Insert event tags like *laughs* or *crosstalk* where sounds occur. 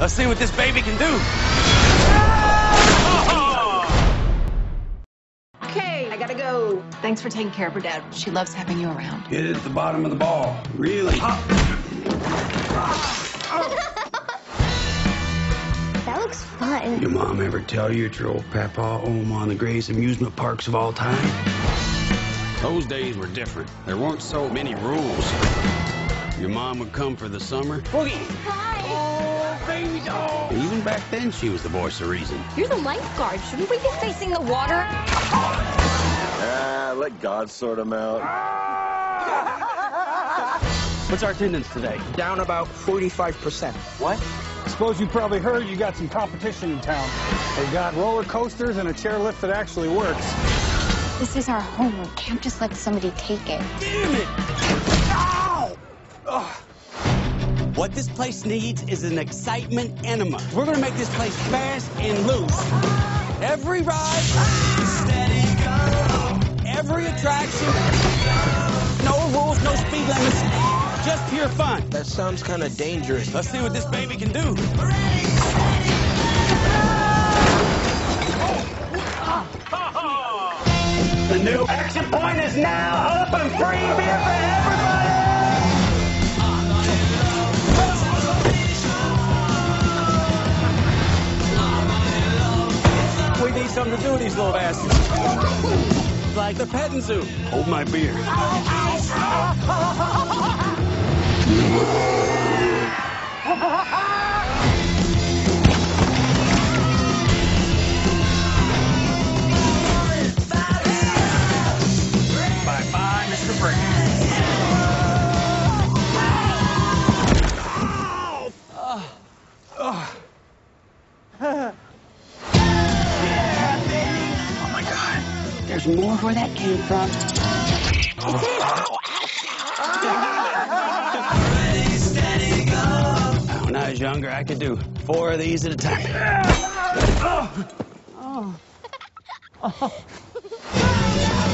Let's see what this baby can do. Okay, I gotta go. Thanks for taking care of her, Dad. She loves having you around. Hit it at the bottom of the ball. Really? *laughs* That looks fun. Your mom ever tell you it's your old papa home on the greatest amusement parks of all time? Those days were different. There weren't so many rules. Your mom would come for the summer. Boogie! Even back then, she was the voice of reason. You're the lifeguard. Shouldn't we be facing the water? Ah, let God sort them out. *laughs* What's our attendance today? Down about 45%. What? I suppose you probably heard you got some competition in town. They got roller coasters and a chairlift that actually works. This is our home. We can't just let somebody take it. Damn it! Ow! What this place needs is an excitement enema. We're gonna make this place fast and loose. Every ride, every attraction, no rules, no speed limits, just pure fun. That sounds kind of dangerous. Let's see what this baby can do. The new action point is now open. Free beer something to do with these little bastards. Like the petting zoo. Hold my beer. Bye bye, Mr. Brand. Oh, oh. oh. *laughs* There's more where that came from. When I was younger, I could do four of these at a time. *laughs* *laughs* Oh. *laughs*